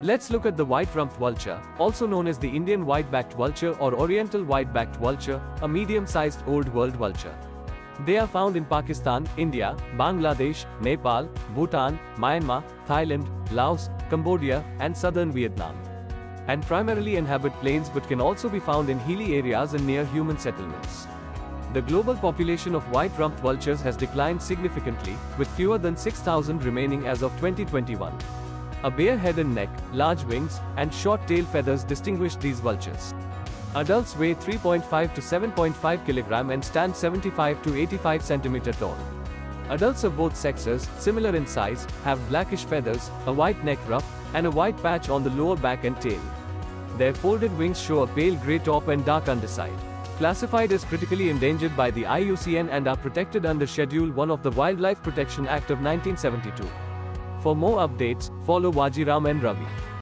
Let's look at the white-rumped vulture, also known as the Indian white-backed vulture or Oriental white-backed vulture, a medium-sized Old World vulture. They are found in Pakistan, India, Bangladesh, Nepal, Bhutan, Myanmar, Thailand, Laos, Cambodia, and southern Vietnam. And primarily inhabit plains but can also be found in hilly areas and near human settlements. The global population of white-rumped vultures has declined significantly, with fewer than 6,000 remaining as of 2021. A bare head and neck, large wings, and short tail feathers distinguish these vultures. Adults weigh 3.5 to 7.5 kg and stand 75 to 85 cm tall. Adults of both sexes, similar in size, have blackish feathers, a white neck ruff, and a white patch on the lower back and tail. Their folded wings show a pale grey top and dark underside. Classified as critically endangered by the IUCN and are protected under Schedule 1 of the Wildlife Protection Act of 1972. For more updates, follow Vajiram and Ravi.